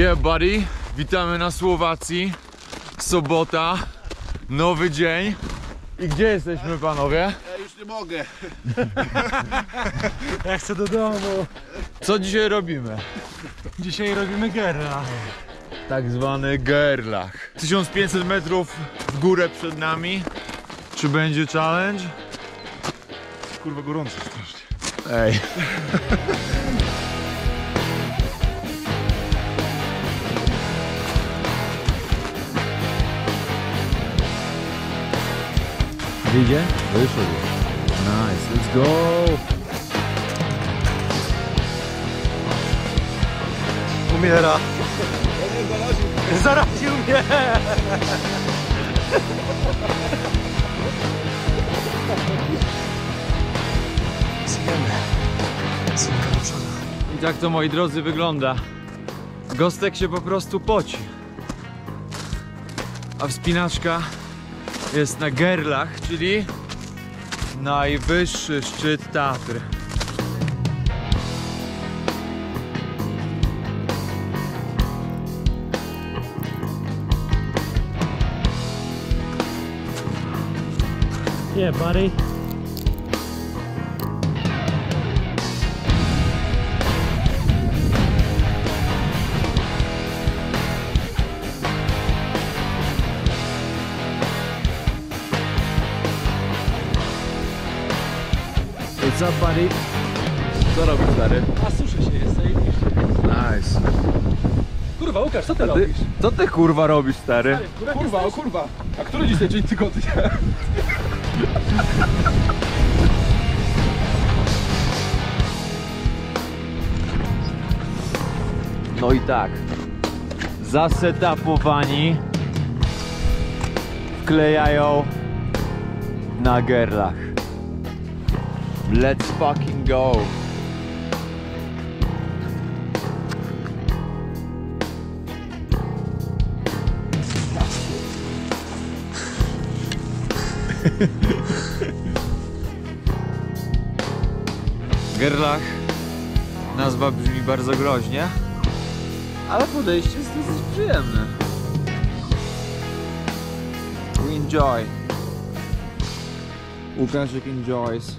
Yeah, buddy. Witamy na Słowacji. Sobota, nowy dzień. I gdzie jesteśmy, panowie? Ja już nie mogę. Ja chcę do domu. Co dzisiaj robimy? Dzisiaj robimy gerla. Tak zwany gerlach. 1500 metrów w górę przed nami. Czy będzie challenge? Kurwa gorąco strasznie. Ej. Wyjdzie? Wyszedł. Nice, let's go! Umiera. Zaraził mnie. Zjemy. Przodu. I tak to moi drodzy wygląda. Gostek się po prostu poci. A wspinaczka jest na Gerlach, czyli najwyższy szczyt Tatr. Yeah, buddy. What's up, buddy? Co robisz, stary? A suszę się jest, zajebiście. Nice. Kurwa, Łukasz, co ty Ty, robisz? co ty kurwa robisz, stary? Kurwa, o kurwa. A który dzisiaj dzień tygodnia? No i tak. Zasetapowani wklejają na gerlach. Let's fucking go. Gerlach nazwa brzmi bardzo groźnie, ale podejście jest dosyć przyjemne. We enjoy. Łukaszek enjoys.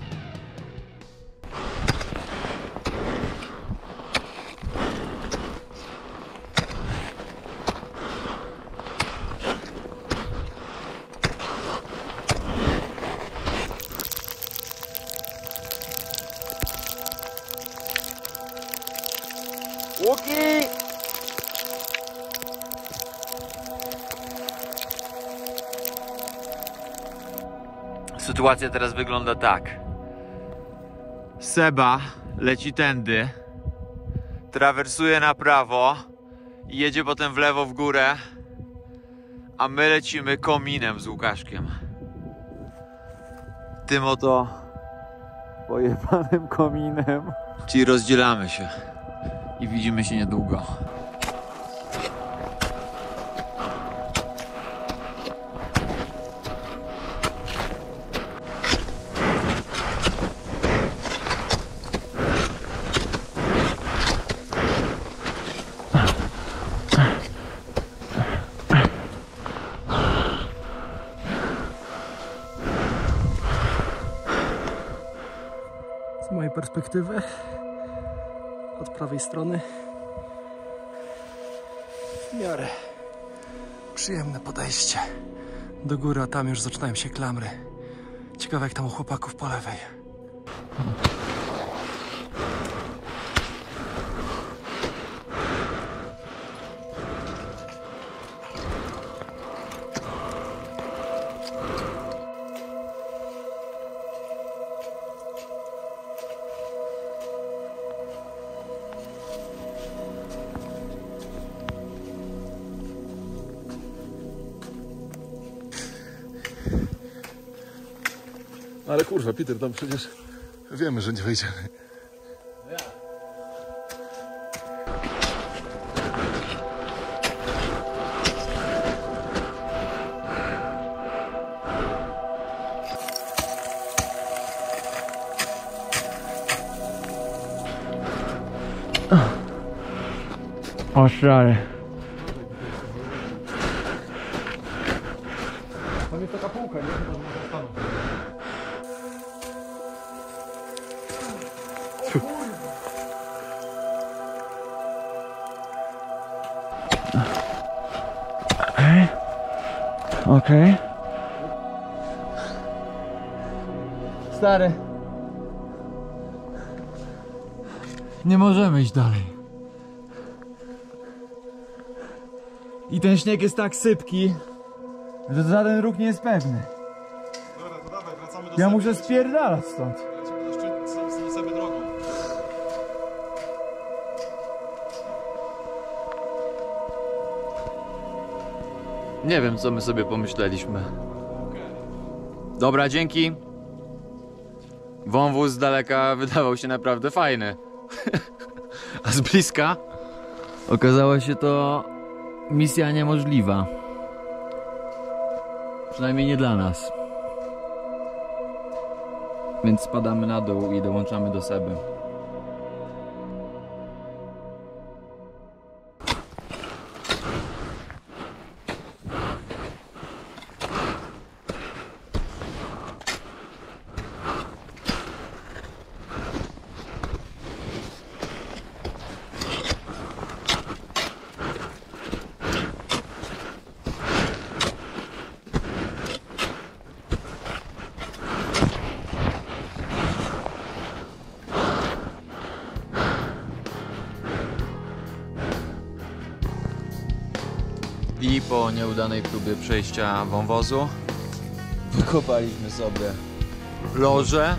Sytuacja teraz wygląda tak. Seba leci tędy, trawersuje na prawo i jedzie potem w lewo w górę, a my lecimy kominem z Łukaszkiem. Tym oto pojebanym kominem. Czyli rozdzielamy się i widzimy się niedługo. Z mojej perspektywy, od prawej strony, w miarę przyjemne podejście do góry, a tam już zaczynają się klamry. Ciekawe jak tam u chłopaków po lewej. Ale kurwa, Peter, tam przecież wiemy, że nie wejdziemy. O szary. Stary. Nie możemy iść dalej. I ten śnieg jest tak sypki, że żaden ruch nie jest pewny. Dobra, to dawaj, wracamy do Ja Seby. muszę spierdalać stąd. Lecimy do Seby drogą. Nie wiem, co my sobie pomyśleliśmy. Dobra, dzięki. Wąwóz z daleka wydawał się naprawdę fajny. A z bliska okazała się to misja niemożliwa. Przynajmniej nie dla nas. Więc spadamy na dół i dołączamy do Seby. Po nieudanej próbie przejścia wąwozu wykopaliśmy sobie lożę,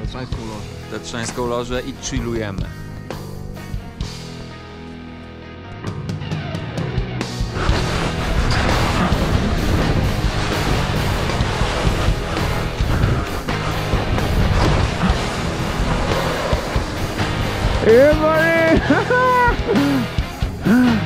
Tatrzańską lożę. tatrzańską lożę i chillujemy.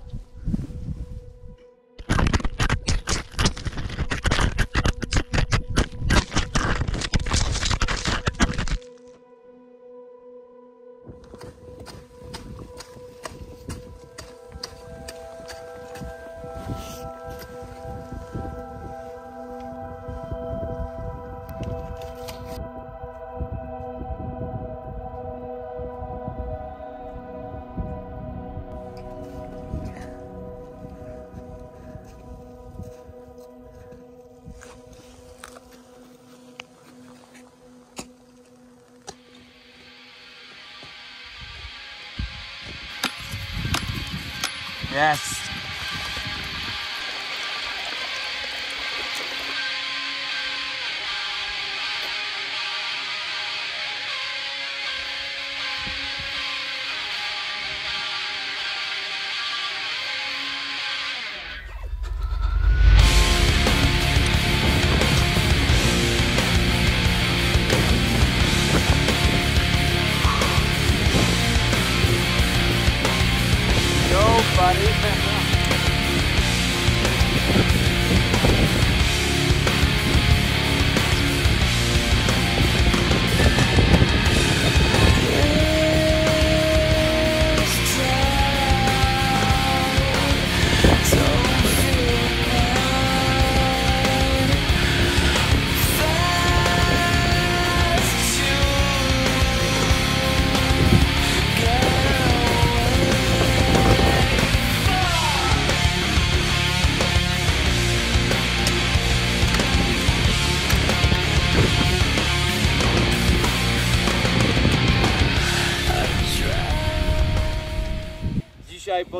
Jest.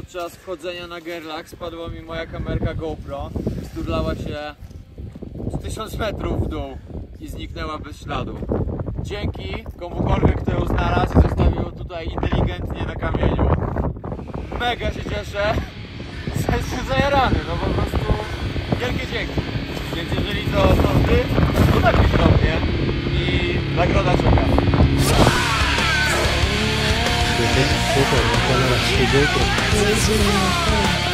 Podczas wchodzenia na Gerlach spadła mi moja kamerka GoPro. Sturlała się z 1000 metrów w dół i zniknęła bez śladu. Dzięki komukolwiek, kto ją znalazł i zostawił tutaj inteligentnie na kamieniu. Mega się cieszę. Jestem zajarany, no po prostu Wielkie dzięki. Więc jeżeli to są ty, to napisz do mnie i nagroda czeka. galera. Chegou e.